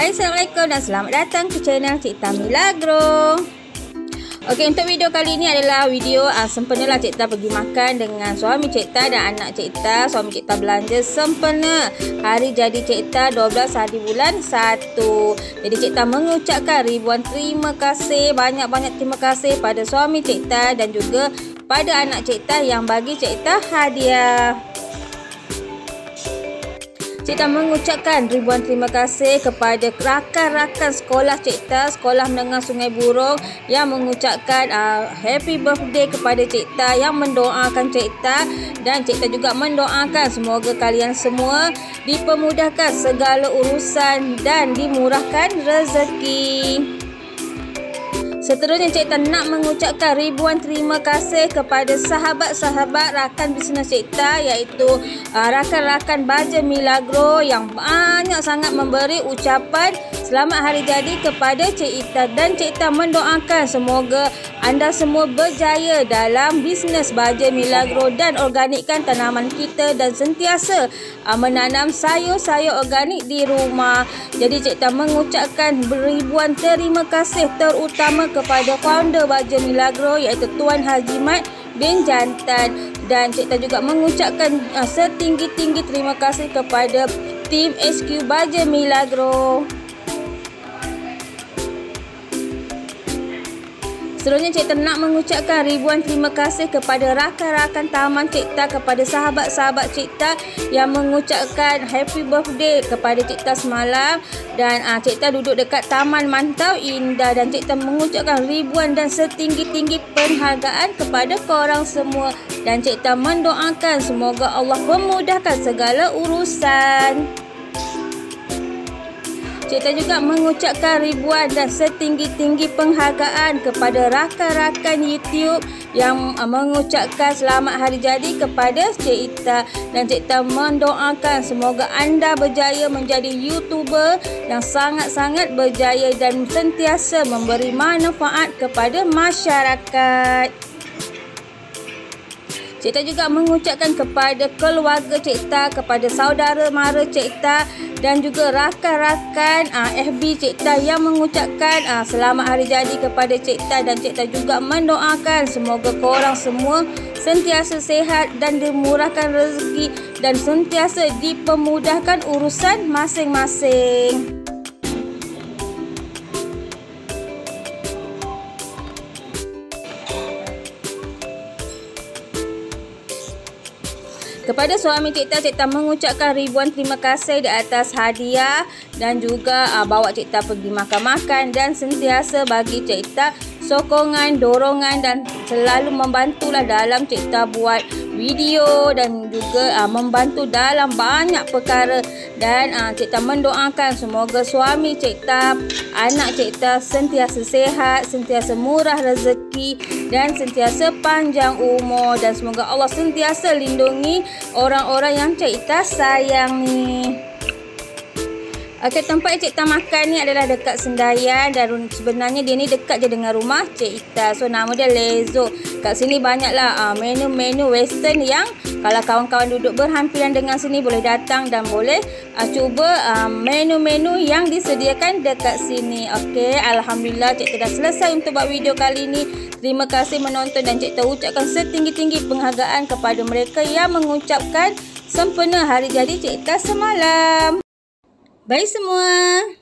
Hai Assalamualaikum dan selamat datang ke channel Cik Tam Milagro Okey untuk video kali ini adalah video uh, sempena lah Cik Ta pergi makan dengan suami Cik Ta dan anak Cik Ta. Suami Cik Ta belanja sempena hari jadi Cik Ta 12 hari bulan 1. Jadi Cik Ta mengucapkan ribuan terima kasih, banyak-banyak terima kasih pada suami Cik Ta dan juga pada anak Cik Ta yang bagi Cik Ta hadiah. Cik Ta mengucapkan ribuan terima kasih kepada rakan-rakan sekolah Cik Ta, Sekolah Menengah Sungai Burung yang mengucapkan uh, happy birthday kepada Cik Ta yang mendoakan Cik Ta dan Cik Ta juga mendoakan semoga kalian semua dipermudahkan segala urusan dan dimurahkan rezeki. Seterusnya Cik Tan nak mengucapkan ribuan terima kasih kepada sahabat-sahabat rakan bisnes Cik Tan iaitu uh, rakan-rakan Baja Milagro yang banyak sangat memberi ucapan selamat hari jadi kepada Cik Ita dan Cik Ita mendoakan semoga anda semua berjaya dalam bisnes Baja Milagro dan organikkan tanaman kita dan sentiasa uh, menanam sayur-sayur organik di rumah. Jadi Cik Ita mengucapkan beribuan terima kasih terutama kepada founder Baja Milagro iaitu Tuan Haji Mat bin Jantan dan Cik Tan juga mengucapkan uh, setinggi-tinggi terima kasih kepada tim SQ Baja Milagro. Seterusnya Cik Tan nak mengucapkan ribuan terima kasih kepada rakan-rakan Taman Cik Tan kepada sahabat-sahabat Cik Tan yang mengucapkan happy birthday kepada Cik Tan semalam dan uh, Cik Tan duduk dekat Taman Mantau Indah dan Cik Tan mengucapkan ribuan dan setinggi-tinggi penghargaan kepada korang semua dan Cik Tan mendoakan semoga Allah memudahkan segala urusan. Cik juga mengucapkan ribuan dan setinggi-tinggi penghargaan kepada rakan-rakan YouTube yang uh, mengucapkan selamat hari jadi kepada Cik Ita dan Cik Ita mendoakan semoga anda berjaya menjadi YouTuber yang sangat-sangat berjaya dan sentiasa memberi manfaat kepada masyarakat. Cik Ta juga mengucapkan kepada keluarga Cik Ta, kepada saudara mara Cik Ta dan juga rakan-rakan ah, FB Cik Ta yang mengucapkan uh, selamat hari jadi kepada Cik Ta dan Cik Ta juga mendoakan semoga korang semua sentiasa sehat dan dimurahkan rezeki dan sentiasa dipermudahkan urusan masing-masing. Kepada suami Cik Tan, Cik Tan mengucapkan ribuan terima kasih di atas hadiah dan juga uh, bawa Cik Tan pergi makan-makan dan sentiasa bagi Cik Tan sokongan, dorongan dan selalu membantulah dalam Cik Tan buat video dan juga uh, membantu dalam banyak perkara dan uh, Cik Tan mendoakan semoga suami Cik Tan, anak Cik Tan sentiasa sehat, sentiasa murah rezeki dan sentiasa panjang umur dan semoga Allah sentiasa lindungi orang-orang yang Cik Tan sayangi. Okey, tempat Cik Ita makan ni adalah dekat Sendayan dan sebenarnya dia ni dekat je dengan rumah Cik Ita. So, nama dia Lezo. Kat sini banyaklah uh, menu-menu western yang kalau kawan-kawan duduk berhampiran dengan sini boleh datang dan boleh uh, cuba uh, menu-menu yang disediakan dekat sini. Okey, Alhamdulillah Cik Ita dah selesai untuk buat video kali ini. Terima kasih menonton dan Cik Ita ucapkan setinggi-tinggi penghargaan kepada mereka yang mengucapkan sempena hari jadi Cik Ita semalam. Bye semua.